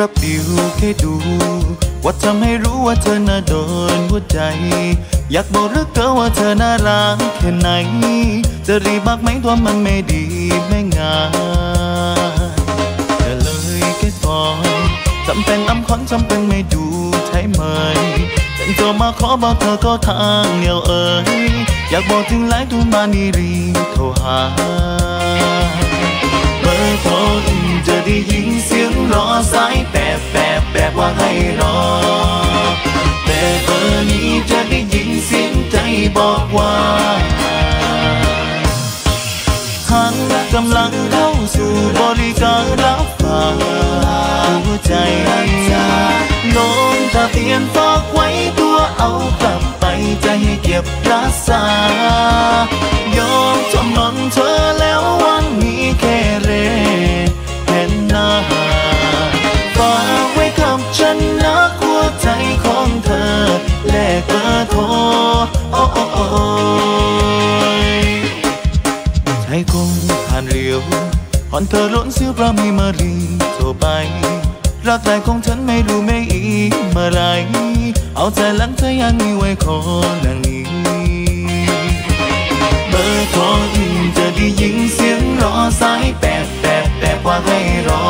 รับดิวแค่ดู ว่าทำให้รู้ว่าเธอน่าโดนหัวใจ อยากบอกรักเธอว่าเธอน่ารักแค่ไหน จะรีบมากไหมตัวมันไม่ดีไม่งามแต่เลยแค่สอนจำเป็นอำคอนจำเป็นไม่ดูใช่ไหมฉันโทรมาขอบอกเธอก็ทางเดียวเอ่ยอยากบอกถึงหลายทุนมานี่รีบโทรหา จะได้ยินเสียงรอสายแปบแปบแปบว่าให้รอ แต่เบอร์นี้จะได้ยินเสียงใจบอกว่าฉันกำลังเข้าสู่บริการรับฝากหัวใจลงทะเบียนฝากไว้ตัวเอากลับไปใจให้เก็บรักษายอมจำนน กเบอโอ้ยใช้คงผ่านเรียวหอนเธอล้นเสียวพระมีมารีโทรไปรักแรกของฉันไม่รู้ไม่อีเมื่อไรเอาใจหลังเธอยังมีไว้ขอนางนี้เบอร์โทรอื่นจะได้ยินเสียงรอสายแปบแปบแปบว่าให้รอ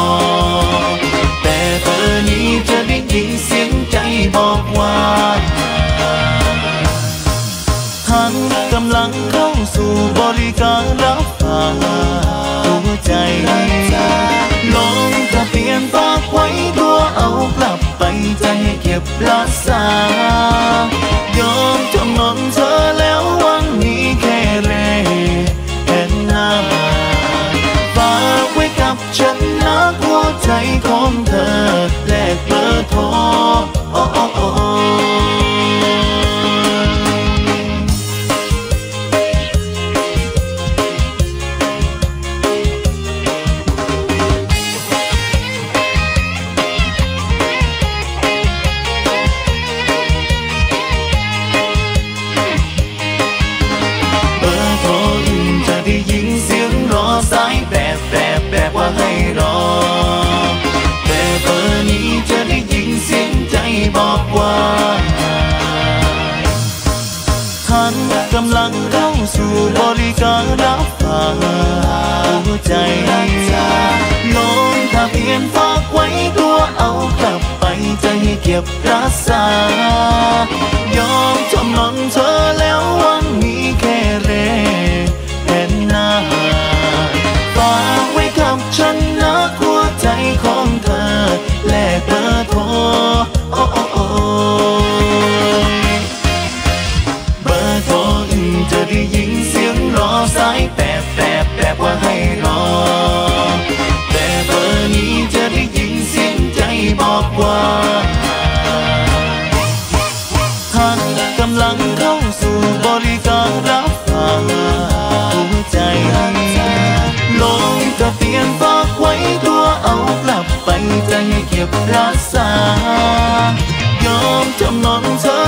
แต่เบอร์นี้จะได้ยินเสียงใจบอกว่า บริการรับฝากหัวใจลงทะเบียนฝากไว้ตัวเอากลับไปใจเก็บรักษา ก็รับฝากหัวใจลงทะเบียนฝากไว้ตัวเอากลับไปใจให้เก็บรักษายอมจำนนเธอ ភាពផ្លាសាយอมจำนนเธอ